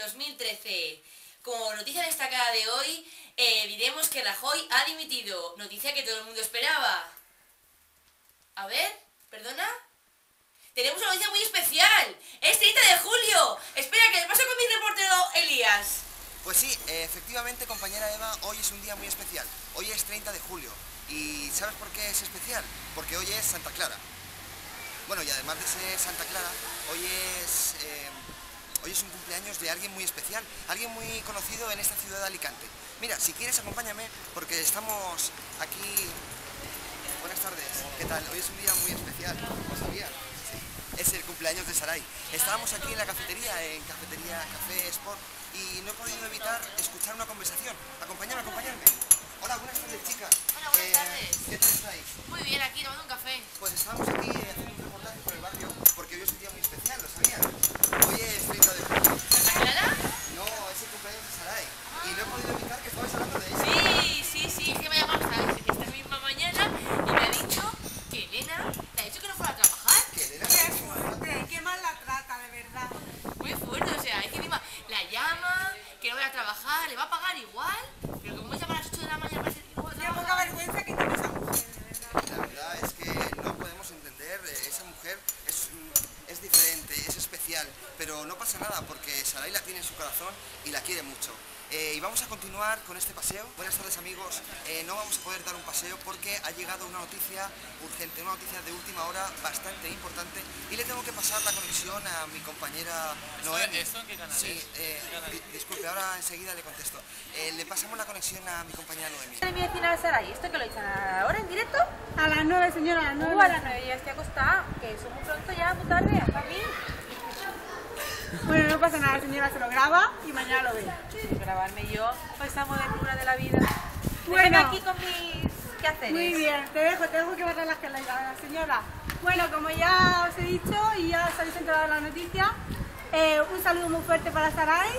2013. Como noticia destacada de hoy, eh, diremos que Rajoy ha dimitido. Noticia que todo el mundo esperaba. A ver, ¿perdona? Tenemos una noticia muy especial. Es 30 de julio. Espera, que les paso con mi reportero Elías. Pues sí, efectivamente, compañera Eva, hoy es un día muy especial. Hoy es 30 de julio. ¿Y sabes por qué es especial? Porque hoy es Santa Clara. Bueno, y además de ser Santa Clara, hoy es, eh, hoy es un cumpleaños de alguien muy especial, alguien muy conocido en esta ciudad de Alicante. Mira, si quieres acompáñame, porque estamos aquí... Buenas tardes, ¿qué tal? Hoy es un día muy especial, ¿lo sabía? Sí. Es el cumpleaños de Saray. Estábamos aquí en la cafetería, en Cafetería Café Sport, y no he podido evitar escuchar una conversación. Acompáñame, acompáñame. Hola, buenas tardes, chicas. Hola, buenas tardes. ¿Qué tal estáis? Muy bien, aquí tomando un café. Pues estábamos aquí haciendo un reportaje por el barrio porque hoy es un día muy especial, ¿lo sabían? Hoy es 30 de julio. ¿Santa Clara? No, es el cumpleaños de Saray. Y no he podido evitar que estabais hablando de ella. Sí, sí, sí, es que me ha llamado esta, esta misma mañana y me ha dicho que Elena te ha dicho que no fuera a trabajar. Que Elena Qué fuerte, qué mal la trata, de verdad. Muy fuerte, o sea, es que encima la llama, que no voy a trabajar, le va a pagar igual, pero como llama a las 8 de la mañana parece que no voy a Qué poca trabajar. vergüenza que tiene esa mujer, de verdad. La verdad es que no podemos entender, eh, esa es, es diferente, es especial, pero no pasa nada porque Saray la tiene en su corazón y la quiere mucho. Eh, y vamos a continuar con este paseo. Buenas tardes amigos, Eh, no vamos a poder dar un paseo porque ha llegado una noticia urgente, una noticia de última hora bastante importante y le tengo que pasar la conexión a mi compañera Noemi. ¿Esto en qué canal Sí, eh, di- disculpe, ahora enseguida le contesto. Eh, le pasamos la conexión a mi compañera Noemi. de mi vecina Saray, ¿esto que lo echan ahora en directo? A las nueve, señora, a las nueve. Uh, a las 9 ya estoy acostada, que eso muy pronto ya, muy tarde, hasta mí. Bueno, no pasa nada, señora, se lo graba y mañana lo ve. Grabarme yo, pues esa aventura de la vida. Bueno. Déjame aquí con mis quehaceres. Muy bien, te dejo, te dejo que vaya a la señora. Bueno, como ya os he dicho y ya os habéis enterado de la noticia, eh, un saludo muy fuerte para Saray.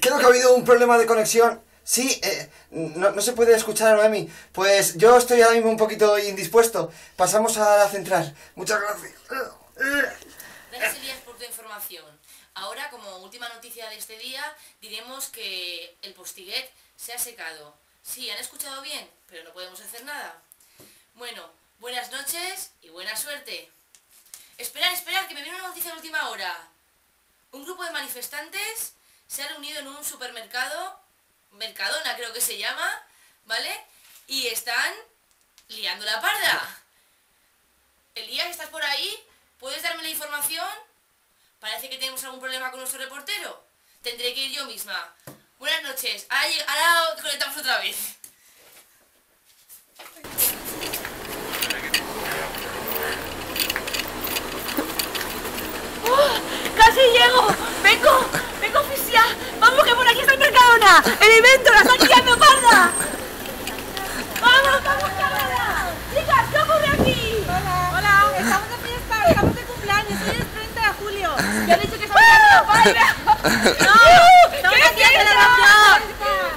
Creo que ha habido un problema de conexión. Sí, eh, no, no se puede escuchar a Noemi. Pues yo estoy ahora mismo un poquito indispuesto. Pasamos a la central. Muchas gracias. Gracias Elías por tu información. Ahora, como última noticia de este día, diremos que el postiguet se ha secado. Sí, han escuchado bien, pero no podemos hacer nada. Bueno, buenas noches y buena suerte. Esperad, esperad, que me viene una noticia de última hora. Un grupo de manifestantes se ha reunido en un supermercado, Mercadona creo que se llama, ¿vale? Y están liando la parda. Elías, ¿estás por ahí? ¿Puedes darme la información? Parece que tenemos algún problema con nuestro reportero. Tendré que ir yo misma. Buenas noches. Ahora, ahora conectamos otra vez. ¡Casi llego! ¡Vengo! ¡Vengo oficial! ¡Vamos que por aquí está el Mercadona! ¡El evento! ¡La están liando parda! ¡Vamos, vamos, cámara! ¡Chicas, qué ocurre aquí! Hola. Hola, estamos de fiesta, estamos de cumpleaños, hoy es 30 de julio. ¡Ya dicho que estamos liando parda! ¡No! ¡Estamos aquí en celebración!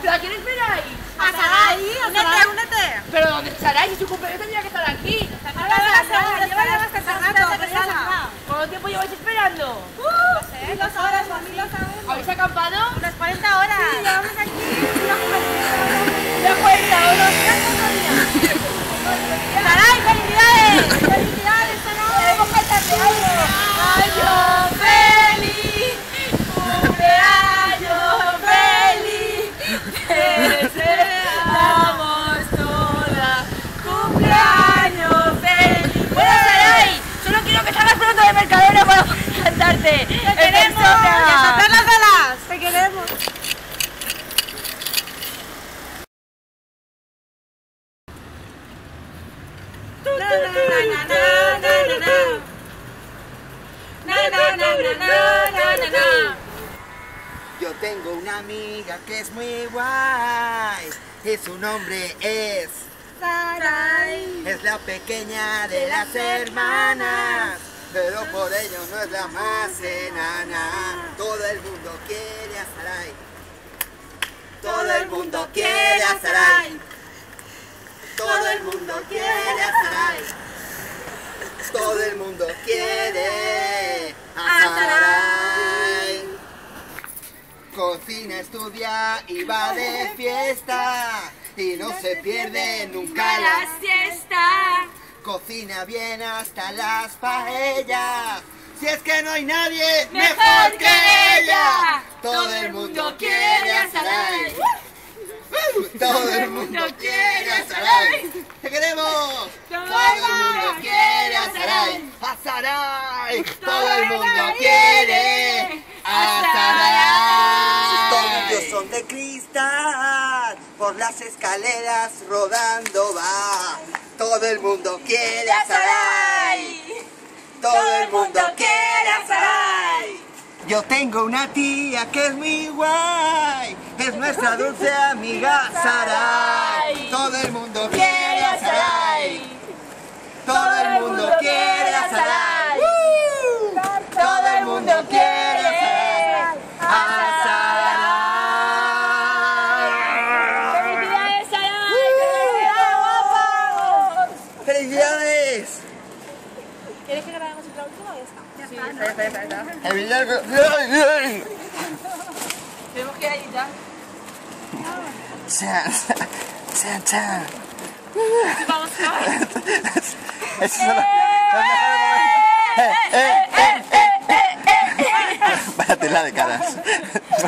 ¿Pero a quién esperáis? A Saray, a Únete, Saray. únete. ¿Pero dónde estará? Si su cumpleaños tendría que estar aquí. Ahora Saray, llévala hasta el rato, pero ya está. ¿Cuánto tiempo lleváis esperando? Ni lo sabes, ni lo sabemos. ¿Habéis acampado? Unas 40 horas. Sí, llevamos aquí una ¿De cuenta o no? ¡Saray, felicidades! ¡Felicidades, Saray! ¡Queremos cantarte algo! ¡Año feliz! ¡Cumpleaños feliz! ¡Te deseamos toda! ¡Cumpleaños feliz! Bueno, Saray, solo quiero que salgas pronto de Mercadona para ¡Te queremos! ¡Y a tocar las alas! ¡Te queremos! Na, na, na, na, na, na, na. Na, na, na, na, na, na, na, na. Yo tengo una amiga que es muy guay. Y su nombre es. Saray. Es la pequeña de las hermanas pero por ello no es la más enana. Todo el mundo quiere a Sarai. Todo el mundo quiere a Sarai. Todo el mundo quiere a Sarai. Todo el mundo quiere a Sarai. Cocina, estudia y va de fiesta. Y no se pierde nunca la siesta. Cocina bien hasta las paellas. Si es que no hay nadie Mejor que ella. Todo el mundo quiere a Saray. Todo el mundo quiere a Saray. ¿Qué queremos? Todo Todo el mundo quiere a Saray. A Saray. Todo el mundo quiere a Saray. Sus tobillos son de cristal. Por las escaleras rodando va. Todo el mundo quiere a Saray. Todo el mundo quiere a Saray. Yo tengo una tía que es muy guay, es nuestra dulce amiga Saray. Todo el mundo quiere ¡Felicidades! ¿Quieres que grabemos otra última o ya está? Ya está. ¡Felicidades! Tenemos que ir ahí ya. Chan, chan, chan. Vamos. Eso es ¡Eh, eh, eh, eh, eh! Vaya tela de caras. two,